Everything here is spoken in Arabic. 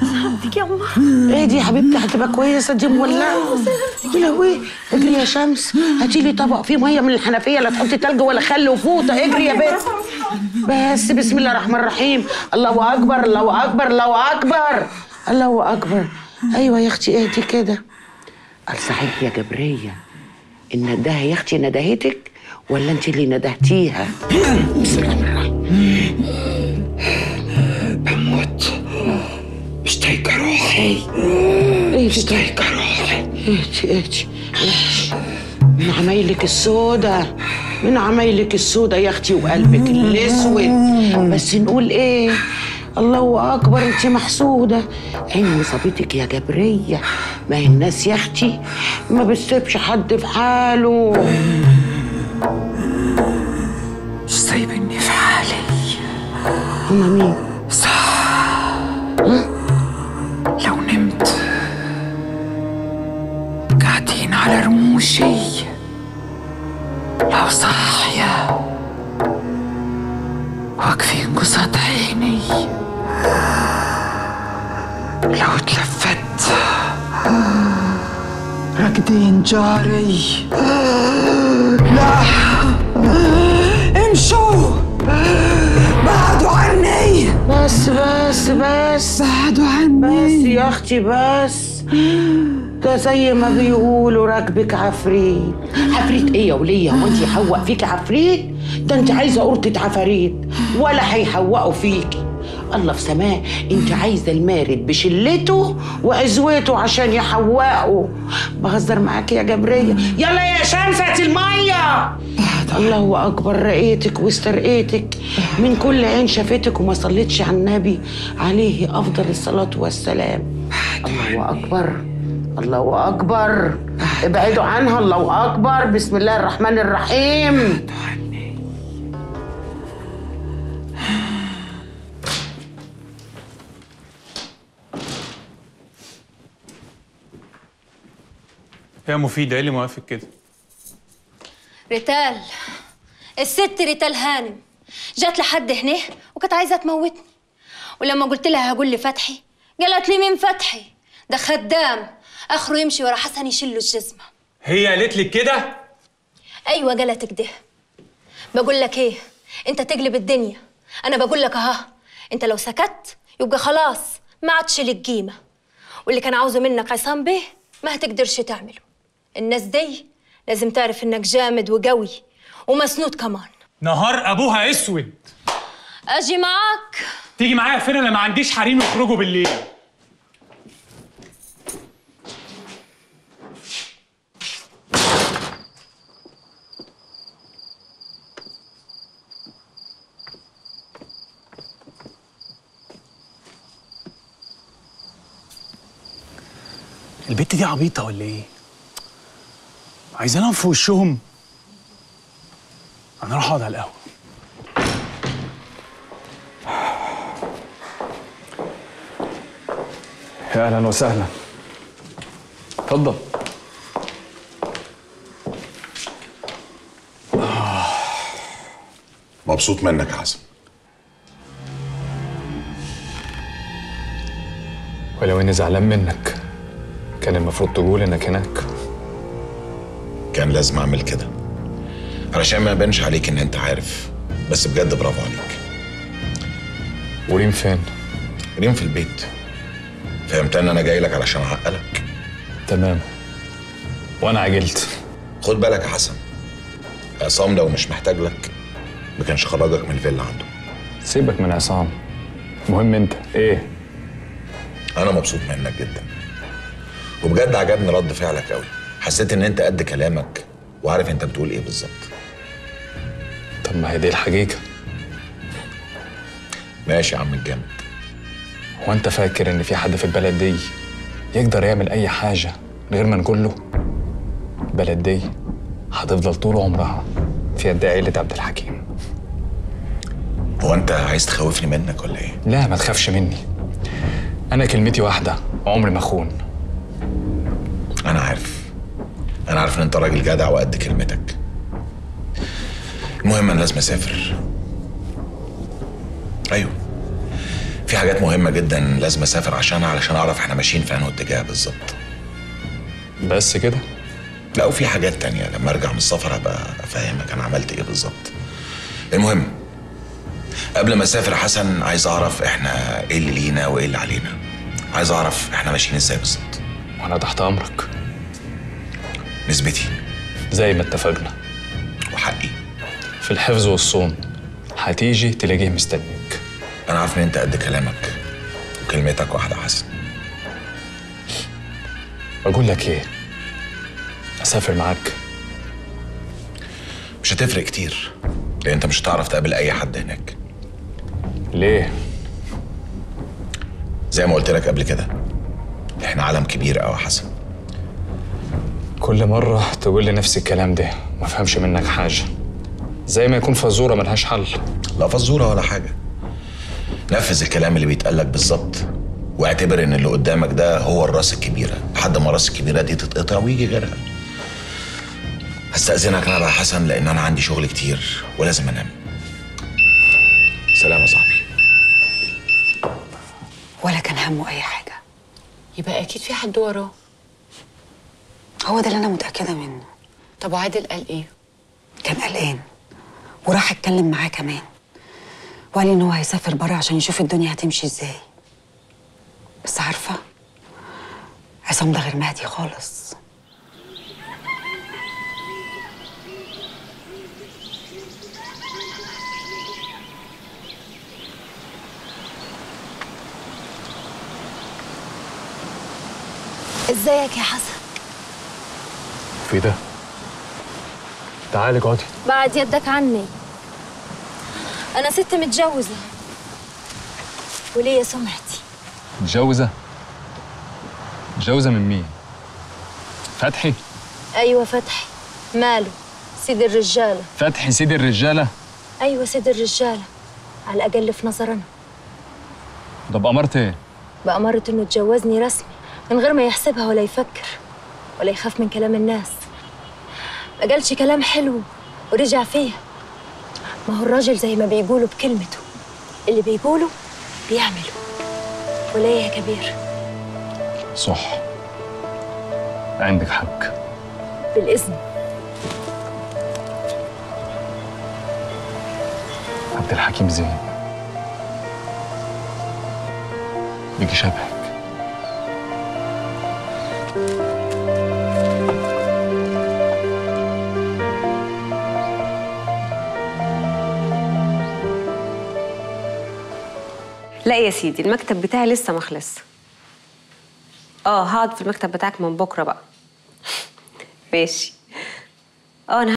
سلامتك يا أمه إيه دي يا حبيبتي هتبقى كويسة دي مولعه يا لهوي اجري يا شمس. هاتي لي طبق فيه مية من الحنفية لا تحطي تلج ولا خل وفوطة. اجري يا بنت بس بسم الله الرحمن الرحيم. الله أكبر الله أكبر الله أكبر. الله أكبر. أيوه يا أختي اهدي كده. قال صحيح يا جبرية الندهه يا أختي ندهتك ولا أنت اللي ندهتيها؟ بسم الله الرحمن الرحيم. طايقة روحي طايقة روحي اهدي اهدي من عمايلك السودة من عمايلك السودة يا أختي وقلبك الاسود بس نقول إيه الله اكبر انت محسوده عين مصابتك يا جبريه ما هي الناس يا أختي ما بتسيبش حد في حاله مش سايبني في حالي هما مين صاحية واقفين قصاد عيني لو تلفت. راكدين جاري. لا. امشوا. بعدوا عني. بس بس بس. بعدوا بس عني يا أختي بس. ده زي ما بيقولوا راكبك عفريت. عفريت إيه يا ولية؟ هو انت يحوق فيك عفريت؟ ده أنت عايزة قرطة عفاريت. ولا هيحوقوا فيكي الله في سماه أنت عايزة المارد بشلته وعزوته عشان يحوقوا بهزر معاكي يا جبرية. يلا يا شمس هاتي المية. الله أكبر رقيتك واسترقيتك من كل عين شافتك وما صليتش على النبي. عليه أفضل الصلاة والسلام. الله أكبر. الله أكبر. ابعدوا عنها الله أكبر. بسم الله الرحمن الرحيم. يا مفيدة إيه اللي موافق كده؟ ريتال الست ريتال هانم جات لحد هنا وكانت عايزة تموتني. ولما قلت لها هقول لفتحي قالت لي مين فتحي. ده خدام. آخره يمشي ورا حسن يشيل له الجزمة. هي قالت لك كده؟ أيوه قالت كده بقول لك إيه؟ أنت تقلب الدنيا. أنا بقول لك أها أنت لو سكت يبقى خلاص ما عادش لك قيمة. واللي كان عاوزه منك عصام بيه ما هتقدرش تعمله. الناس دي لازم تعرف إنك جامد وقوي ومسنود كمان. نهار أبوها أسود. أجي معاك. تيجي معايا فين؟ أنا ما عنديش حريم يخرجوا بالليل. البت دي عبيطة ولا إيه؟ عايزانهم في وشهم. أنا أروح أقعد على القهوة. يا أهلا وسهلا. اتفضل. مبسوط منك يا حسن ولو إني زعلان منك. كان المفروض تقول إنك هناك. كان لازم أعمل كده. علشان ما يبانش عليك إن أنت عارف. بس بجد برافو عليك. وريم فين؟ ريم في البيت. فهمت إن أنا جاي لك علشان أعقلك. تمام. وأنا عجلت خد بالك يا حسن. عصام لو مش محتاج لك ما كانش خرجك من الفيلا عنده. سيبك من عصام. المهم أنت. إيه؟ أنا مبسوط منك جدا. وبجد عجبني رد فعلك قوي. حسيت إن أنت قد كلامك وعارف أنت بتقول إيه بالظبط. طب ما هي دي الحقيقة. ماشي يا عم الجامد. هو أنت فاكر إن في حد في البلد دي يقدر يعمل أي حاجة من غير ما نقول له البلد دي هتفضل طول عمرها في يد عيلة عبد الحكيم. هو أنت عايز تخوفني منك ولا إيه؟ لا ما تخافش مني. أنا كلمتي واحدة عمري ما أخون. عارف ان انت راجل جدع وقد كلمتك. المهم أنا لازم أسافر. أيوه. في حاجات مهمة جدا لازم أسافر عشانها علشان أعرف إحنا ماشيين في أنهي اتجاه بالظبط. بس كده؟ لا وفي حاجات تانية. لما أرجع من السفر هبقى أفهمك أنا عملت إيه بالظبط. المهم قبل ما أسافر حسن عايز أعرف إحنا إيه اللي لينا وإيه اللي علينا. عايز أعرف إحنا ماشيين إزاي بالظبط. وأنا تحت أمرك. نسبتي زي ما اتفقنا. وحقي. في الحفظ والصون هتيجي تلاقيه مستنيك. أنا عارف إن أنت قد كلامك وكلمتك واحدة حسن. بقول لك إيه؟ أسافر معاك. مش هتفرق كتير لأن أنت مش هتعرف تقابل أي حد هناك. ليه؟ زي ما قلت لك قبل كده إحنا عالم كبير قوي يا حسن. كل مرة تقول لي نفس الكلام ده ما فهمش منك حاجة. زي ما يكون فزورة ملهاش حل. لا فزورة ولا حاجة. نفذ الكلام اللي بيتقال لك بالظبط واعتبر إن اللي قدامك ده هو الرأس الكبيره لحد ما الرأس الكبيره دي تتقطع ويجي غيرها. هستأذنك أنا بقى يا حسن لأن أنا عندي شغل كتير ولازم أنام. سلام يا صاحبي. ولا كان همه أي حاجة. يبقى أكيد في حد وراه. هو ده اللي أنا متأكدة منه. طب وعادل قال إيه؟ كان قلقان وراح اتكلم معاه كمان. وقال لي إن هو هيسافر بره عشان يشوف الدنيا هتمشي إزاي. بس عارفة عصام ده غير مهدي خالص. إزيك يا حسن؟ في ده. تعالي اقعدي بعد يدك عني. أنا ست متجوزة. وليا سمعتي. متجوزة؟ متجوزة من مين؟ فتحي؟ أيوه فتحي. ماله؟ سيد الرجالة. فتحي سيد الرجالة؟ أيوه سيد الرجالة. على الأقل في نظرنا. ده بأمرت إيه؟ بأمارة إنه اتجوزني رسمي من غير ما يحسبها ولا يفكر. ولا يخاف من كلام الناس. ما قالش كلام حلو ورجع فيه. ما هو الراجل زي ما بيقولوا بكلمته. اللي بيقوله بيعمله. ولا يا كبير. صح. عندك حق. بالإذن. عبد الحكيم زين. بيجي شبهك. لا يا سيدي المكتب بتاعي لسه ما خلص. آه هقعد في المكتب بتاعك من بكرة بقى. ماشي. آه أنا